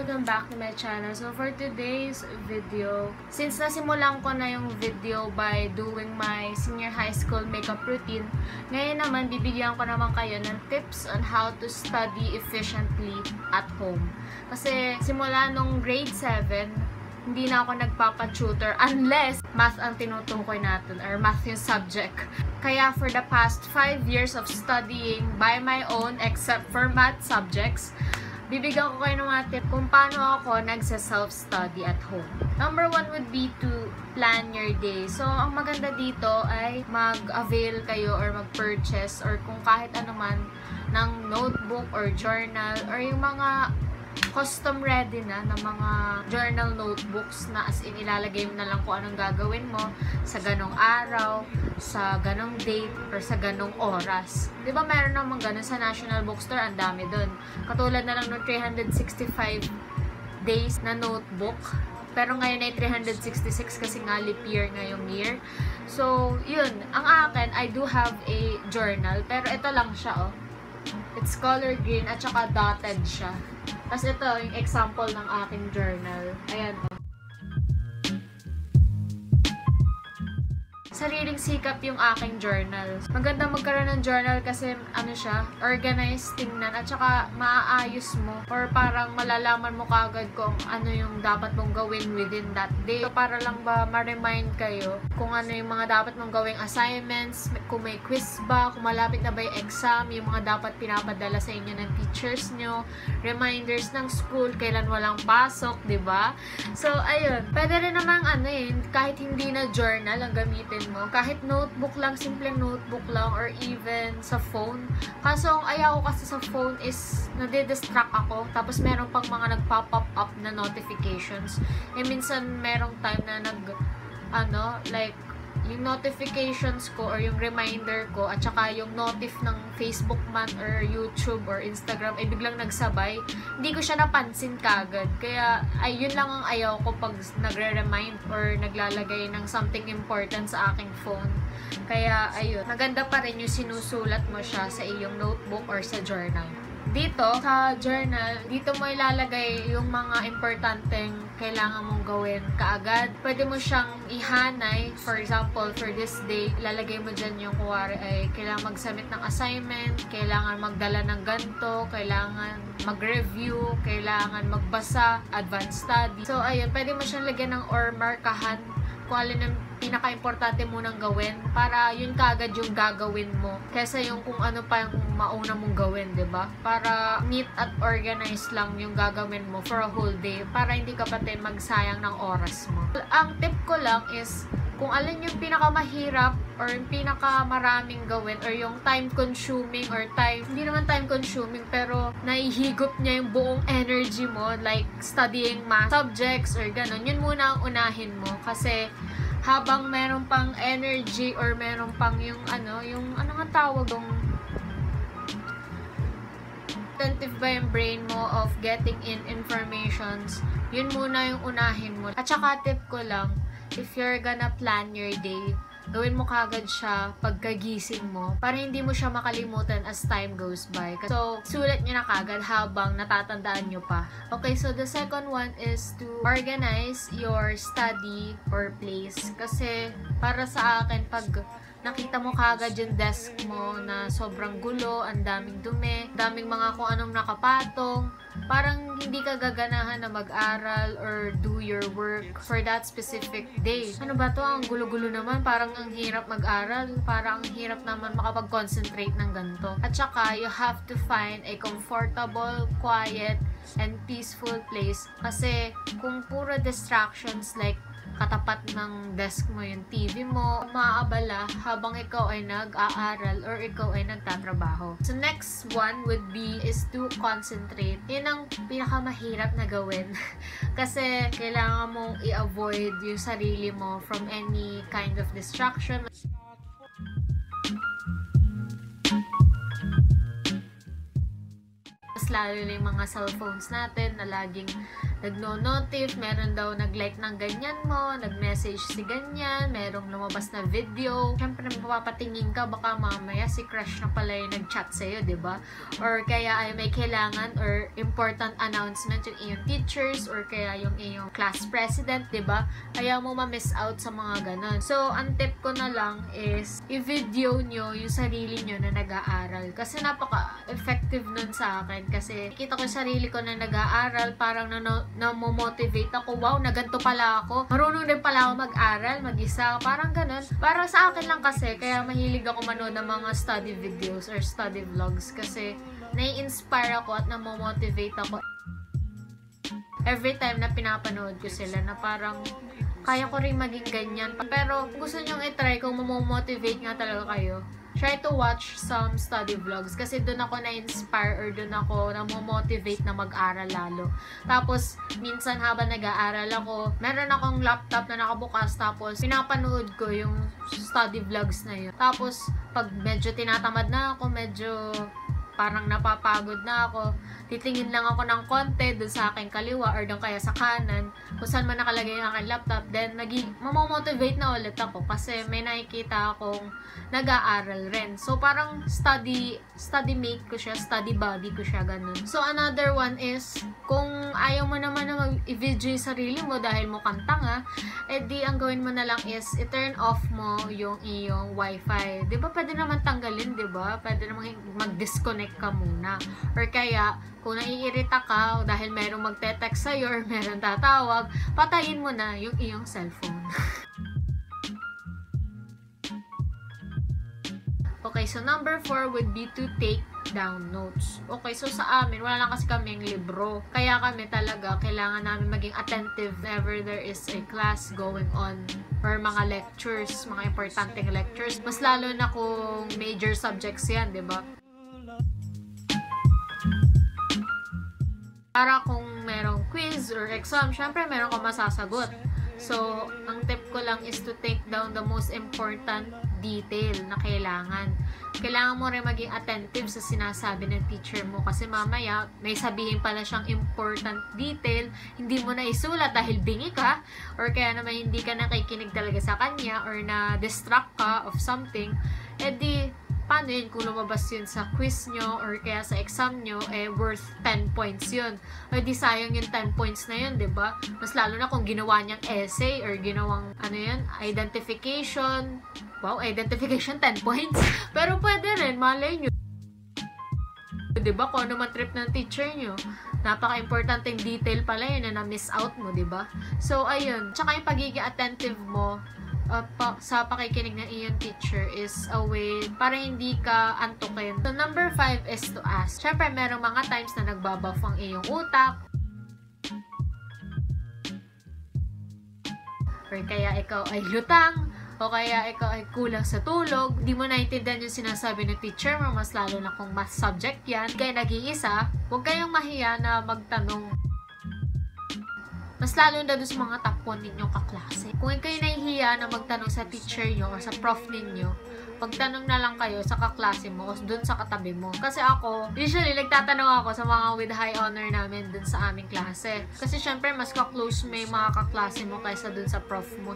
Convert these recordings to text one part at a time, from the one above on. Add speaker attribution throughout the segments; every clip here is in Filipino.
Speaker 1: Welcome back to my channel. So for today's video, since nasimulan ko na yung video by doing my senior high school makeup routine, ngayon naman bibigyan ko naman kayo ng tips on how to study efficiently at home. Kasi simula nung grade 7, hindi na ako nagpapa-tutor unless math ang tinutukoy natin or math yung subject. Kaya for the past 5 years of studying by my own except for math subjects, bibigyan ko kayo ng mga tip kung paano ako nagsa-self-study at home. Number one would be to plan your day. So, ang maganda dito ay mag-avail kayo or mag-purchase or kung kahit ano man ng notebook or journal or yung mga custom ready na ng mga journal notebooks na as in ilalagay mo na lang kung anong gagawin mo sa ganong araw, sa ganong date, or sa ganong oras. Di ba meron naman ganon sa National Bookstore? Ang dami dun. Katulad na lang ng 365 days na notebook. Pero ngayon ay 366 kasi nga leap year ngayong year. So, yun. Ang akin, I do have a journal. Pero ito lang siya, oh. It's color green at saka dotted siya. Tapos ito, yung example ng aking journal. Ayan, oh. Sariling sikap yung aking journal. Maganda magkaroon ng journal kasi ano siya, organized tingnan at saka maaayos mo or parang malalaman mo kagad kung ano yung dapat mong gawin within that day. So, para lang ba ma-remind kayo kung ano yung mga dapat mong gawing assignments, kung may quiz ba, kung malapit na ba yung exam, yung mga dapat pinapadala sa inyo ng teachers nyo, reminders ng school, kailan walang pasok, 'di ba? So, ayun. Pwede rin namang ano eh, kahit hindi na journal ang gamitin mo. Kahit notebook lang, simpleng notebook lang, or even sa phone. Kaso, ang ayaw ko kasi sa phone is, nade-distract ako. Tapos, meron pang mga nag-pop-up up na notifications. Eh, minsan, merong time na nag, ano, like, yung notifications ko or yung reminder ko at saka yung notif ng Facebook man or YouTube or Instagram ay biglang nagsabay, hindi ko siya napansin kagad. Kaya ay yun lang ang ayaw ko pag nagre-remind or naglalagay ng something important sa aking phone. Kaya ayun, maganda pa rin yung sinusulat mo siya sa iyong notebook or sa journal dito, sa journal, dito mo ilalagay yung mga importanteng kailangan mong gawin kaagad. Pwede mo siyang ihanay. For example, for this day, ilalagay mo dyan yung kuwari ay kailangan mag-submit ng assignment, kailangan magdala ng ganto, kailangan mag-review, kailangan magbasa, advanced study. So, ayun, pwede mo siyang lagyan ng or markahan kung alin pinaka-importante munang gawin para yun kagad yung gagawin mo kaysa yung kung ano pa yung mauna mong gawin, ba? Para neat at organized lang yung gagawin mo for a whole day para hindi ka pati magsayang ng oras mo. Ang tip ko lang is kung alin yung pinakamahirap or yung pinakamaraming gawin or yung time consuming or time, hindi naman time consuming pero naihigop niya yung buong energy mo like studying math subjects or ganun, yun muna ang unahin mo kasi habang meron pang energy or meron pang yung ano, yung ano nga tawag yung attentive ba yung brain mo of getting in informations, yun muna yung unahin mo. At saka tip ko lang, if you're gonna plan your day, gawin mo kagad siya pagkagising mo para hindi mo siya makalimutan as time goes by. So, sulat nyo na kagad habang natatandaan nyo pa. Okay, so the second one is to organize your study or place. Kasi para sa akin, pag nakita mo kagad yung desk mo na sobrang gulo, ang daming dumi, daming mga kung anong nakapatong, parang hindi ka gaganahan na mag-aral or do your work for that specific day. Ano ba to? Ang gulo-gulo naman. Parang ang hirap mag-aral. Parang ang hirap naman makapag-concentrate ng ganito. At saka, you have to find a comfortable, quiet, and peaceful place. Kasi, kung puro distractions like katapat ng desk mo yung TV mo, maaabala habang ikaw ay nag-aaral or ikaw ay nagtatrabaho. So, next one would be is to concentrate. Yun ang pinakamahirap na gawin. Kasi, kailangan mong i-avoid yung sarili mo from any kind of distraction. Mas lalo na yung mga cellphones natin na laging nagno-notif, meron daw nag-like ng ganyan mo, nag-message si ganyan, merong lumabas na video. Siyempre, mapapatingin ka, baka mamaya si crush na pala yung nag-chat sa'yo, ba? Or kaya ay may kailangan or important announcement yung iyong teachers or kaya yung iyong class president, ba? Kaya mo ma-miss out sa mga ganon. So, ang tip ko na lang is, i-video nyo yung sarili nyo na nag-aaral. Kasi napaka-effective nun sa akin. Kasi kita ko sarili ko na nag-aaral, parang na, na motivate ako. Wow, na ganito pala ako. Marunong din pala ako mag-aral, mag-isa. Parang ganun. Para sa akin lang kasi, kaya mahilig ako manood ng mga study videos or study vlogs. Kasi nai-inspire ako at na-motivate ako every time na pinapanood ko sila na parang kaya ko rin maging ganyan. Pero gusto nyong itry kung mamomotivate nga talaga kayo, try to watch some study vlogs kasi doon ako na-inspire or doon ako na-motivate na mag-aral lalo. Tapos, minsan habang nag-aaral ako, meron akong laptop na nakabukas tapos pinapanood ko yung study vlogs na yun. Tapos, pag medyo tinatamad na ako, medyo parang napapagod na ako, titingin lang ako ng konti dun sa aking kaliwa or dun kaya sa kanan, kung saan man nakalagay yung aking laptop, then naging, mamomotivate na ulit ako kasi may nakikita akong nag-aaral rin. So, parang study, study mate ko siya, study buddy ko siya, ganun. So, another one is, kung ayaw mo naman na mag-video yung sarili mo dahil mo kantanga, edi ang gawin mo na lang is, i-turn off mo yung iyong wifi. Ba pwede naman tanggalin, ba? Pwede naman mag-disconnect ka muna. Or kaya, kung naiirita ka dahil merong magte-text sa'yo or meron tatawag, patayin mo na yung iyong cellphone. okay, so number 4 would be to take down notes. Okay, so sa amin, wala lang kasi kaming libro. Kaya kami talaga, kailangan namin maging attentive whenever there is a class going on or mga lectures, mga importanteng lectures. Mas lalo na kung major subjects yan, di ba? Para kung merong quiz or exam, syempre meron kang masasagot. So, ang tip ko lang is to take down the most important detail na kailangan. Kailangan mo rin maging attentive sa sinasabi ng teacher mo kasi mamaya may sabihin pala siyang important detail, hindi mo na isulat dahil bingi ka or kaya naman hindi ka nakikinig talaga sa kanya or na distract ka of something, edi paano yun kung lumabas yun sa quiz nyo or kaya sa exam nyo, eh, worth 10 points yun. O di sayang yung 10 points na yun, ba diba? Mas lalo na kung ginawa niyang essay or ginawang, ano yun, identification. Wow, identification 10 points. Pero pwede rin, malay nyo. Diba? Kung ano man trip ng teacher nyo napaka-importanting detail pala yun na na-miss out mo, di ba? So, ayun. Tsaka yung pagiging attentive mo, uh, pa, sa pakikinig ng iyong teacher is a way para hindi ka antukin. So, number five is to ask. Siyempre, merong mga times na nagbabuff ang iyong utak. Or kaya ikaw ay lutang, o kaya ikaw ay kulang sa tulog, di mo naintindihan yung sinasabi ng teacher mo, mas lalo na kung mas subject yan, kaya nag-iisa, huwag kayong mahiya na magtanong mas lalo na doon sa mga 1 ninyong kaklase. Kung kayo nahihiya na magtanong sa teacher nyo or sa prof ninyo, magtanong na lang kayo sa kaklase mo o doon sa katabi mo. Kasi ako, usually, nagtatanong ako sa mga with high honor namin doon sa aming klase. Kasi syempre, mas ka-close may mga kaklase mo kaysa doon sa prof mo.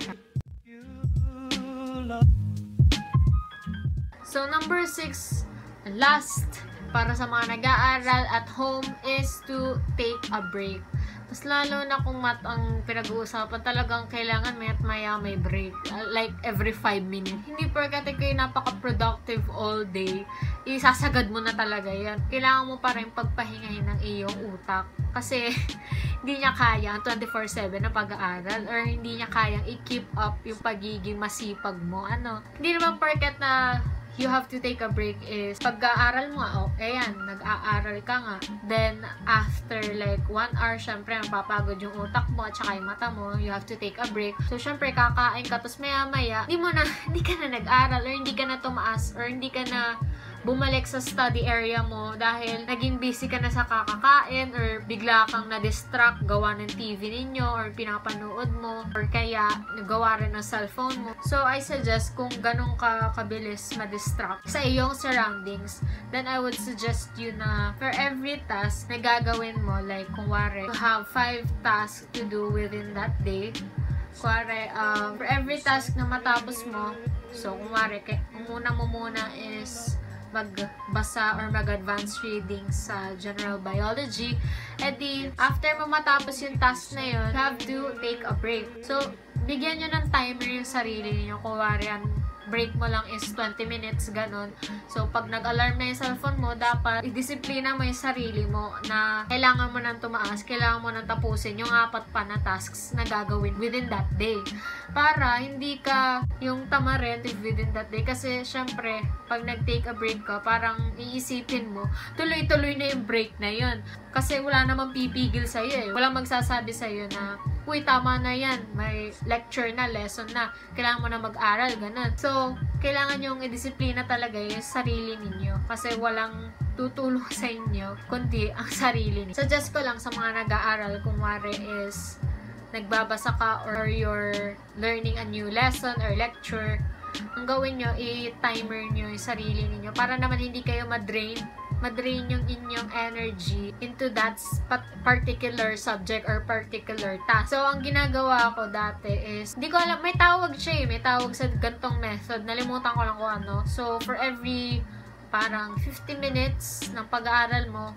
Speaker 1: So, number 6, last, para sa mga nag-aaral at home is to take a break. Mas lalo na kung mat ang pinag-uusapan, talagang kailangan may at maya may break. Uh, like every 5 minutes. Hindi porkat kayo napaka-productive all day, isasagad mo na talaga yan. Kailangan mo pa rin pagpahingahin ng iyong utak. Kasi hindi niya kaya ang 24-7 na pag-aaral or hindi niya kayang i-keep up yung pagiging masipag mo. Ano? Hindi naman porkat na you have to take a break is pag-aaral mo nga, okay yan, nag-aaral ka nga. Then, after like one hour, syempre, mapapagod yung utak mo at saka yung mata mo, you have to take a break. So, syempre, kakain ka, tapos maya-maya, hindi mo na, hindi ka na nag-aral or hindi ka na tumaas or hindi ka na bumalik sa study area mo dahil naging busy ka na sa kakakain or bigla kang na-distract gawa ng TV ninyo or pinapanood mo or kaya nagawa rin ng cellphone mo. So, I suggest kung ganun ka kabilis ma-distract sa iyong surroundings, then I would suggest you na for every task na gagawin mo, like kung wari, you have five tasks to do within that day, Kuwari, um, for every task na matapos mo, so, kumari, kung muna mo muna is magbasa or mag-advance reading sa general biology, edi, after mo matapos yung task na yun, you have to take a break. So, bigyan nyo ng timer yung sarili niyo. Kuwari, break mo lang is 20 minutes, ganun. So, pag nag-alarm na yung cellphone mo, dapat i-disiplina mo yung sarili mo na kailangan mo nang tumaas, kailangan mo nang tapusin yung apat pa na tasks na gagawin within that day. Para hindi ka yung tamarin within that day. Kasi, syempre, pag nag-take a break ka, parang iisipin mo, tuloy-tuloy na yung break na yun. Kasi wala namang pipigil sa'yo eh. Walang magsasabi sa'yo na, uy, tama na yan. May lecture na, lesson na. Kailangan mo na mag-aral, ganun. So, kailangan yung i-disiplina talaga yung sarili ninyo. Kasi walang tutulong sa inyo, kundi ang sarili ninyo. Suggest ko lang sa mga nag-aaral, kung wari is nagbabasa ka or you're learning a new lesson or lecture, ang gawin nyo, i-timer nyo yung sarili ninyo para naman hindi kayo ma-drain madrain yung inyong energy into that particular subject or particular task. So, ang ginagawa ko dati is, hindi ko alam, may tawag siya eh, may tawag sa gantong method. Nalimutan ko lang kung ano. So, for every parang 50 minutes ng pag-aaral mo,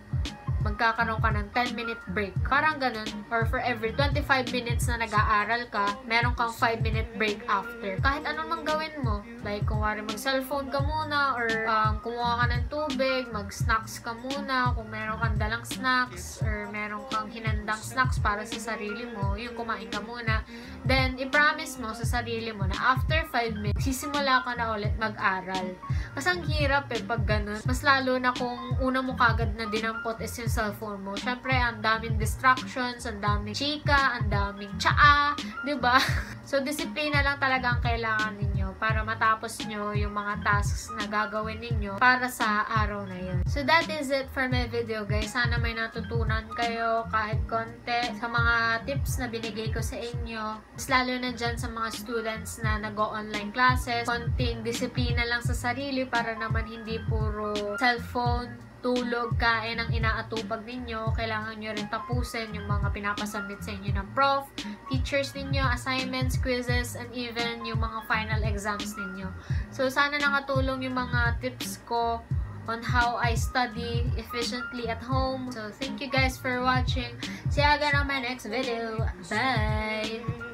Speaker 1: magkakaroon ka ng 10 minute break. Parang ganun. Or for every 25 minutes na nag-aaral ka, meron kang 5 minute break after. Kahit anong mang gawin mo. Like, kung mag-cellphone ka muna or um, kumuha ka ng tubig, mag-snacks ka muna. Kung meron kang dalang snacks or meron kang hinandang snacks para sa sarili mo, yung kumain ka muna. Then, i-promise mo sa sarili mo na after 5 minutes, sisimula ka na ulit mag-aral. Kasi ang hirap eh pag ganun. Mas lalo na kung una mo kagad na dinampot is yung cellphone mo. Siyempre, ang daming distractions, ang daming chika, ang daming tsaa, ba diba? So, disiplina lang talaga ang kailangan ninyo para matapos nyo yung mga tasks na gagawin ninyo para sa araw na yun. So, that is it for my video, guys. Sana may natutunan kayo kahit konti sa mga tips na binigay ko sa inyo. Mas lalo na dyan sa mga students na nag-online classes. Konting disiplina lang sa sarili para naman hindi puro cellphone tulog, kain ang inaatupag ninyo, kailangan nyo rin tapusin yung mga pinapasubmit sa inyo ng prof, teachers ninyo, assignments, quizzes, and even yung mga final exams ninyo. So, sana nakatulong yung mga tips ko on how I study efficiently at home. So, thank you guys for watching. See you again on my next video. Bye!